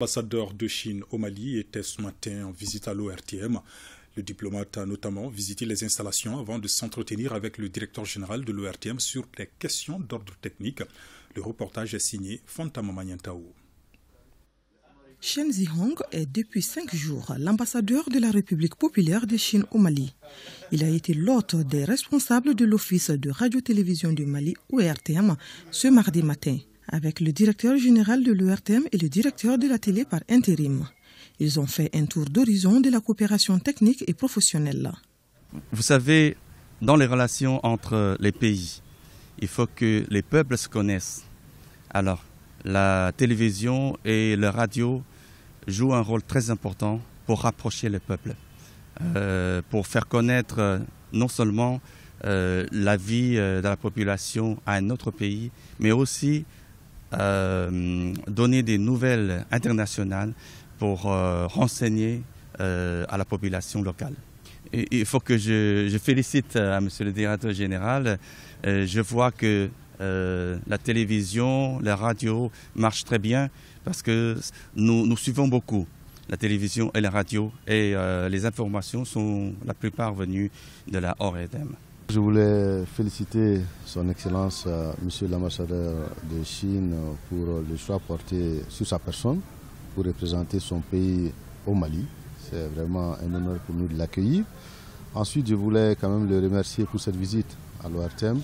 L'ambassadeur de Chine au Mali était ce matin en visite à l'ORTM. Le diplomate a notamment visité les installations avant de s'entretenir avec le directeur général de l'ORTM sur les questions d'ordre technique. Le reportage est signé Fontama Magnantao. Shen Zihong est depuis cinq jours l'ambassadeur de la République populaire de Chine au Mali. Il a été l'hôte des responsables de l'Office de radio-télévision du Mali, ORTM, ce mardi matin avec le directeur général de l'URTM et le directeur de la télé par intérim. Ils ont fait un tour d'horizon de la coopération technique et professionnelle. Vous savez, dans les relations entre les pays, il faut que les peuples se connaissent. Alors, la télévision et la radio jouent un rôle très important pour rapprocher les peuples, euh, pour faire connaître non seulement euh, la vie euh, de la population à un autre pays, mais aussi euh, donner des nouvelles internationales pour euh, renseigner euh, à la population locale. Il faut que je, je félicite à Monsieur le directeur général. je vois que la télévision, la radio marchent très bien parce que nous, nous suivons beaucoup la télévision et la radio et les informations sont la plupart venues de la OREDM. Je voulais féliciter son Excellence, euh, Monsieur l'ambassadeur de Chine, pour le choix porté sur sa personne pour représenter son pays au Mali. C'est vraiment un honneur pour nous de l'accueillir. Ensuite, je voulais quand même le remercier pour cette visite à l'ORTM.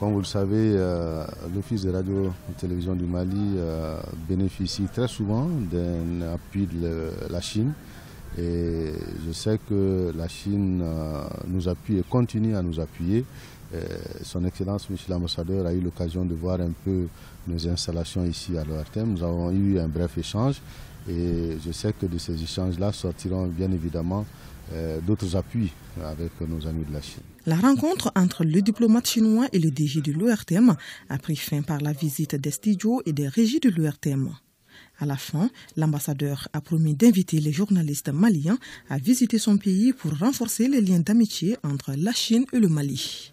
Comme vous le savez, euh, l'Office de radio et télévision du Mali euh, bénéficie très souvent d'un appui de la Chine et je sais que la Chine euh, nous appuie et continue à nous appuyer. Son Excellence, Monsieur l'ambassadeur, a eu l'occasion de voir un peu nos installations ici à l'ORTM. Nous avons eu un bref échange et je sais que de ces échanges-là sortiront bien évidemment euh, d'autres appuis avec nos amis de la Chine. La rencontre entre le diplomate chinois et le DG de l'ORTM a pris fin par la visite des studios et des régies de l'ORTM. À la fin, l'ambassadeur a promis d'inviter les journalistes maliens à visiter son pays pour renforcer les liens d'amitié entre la Chine et le Mali.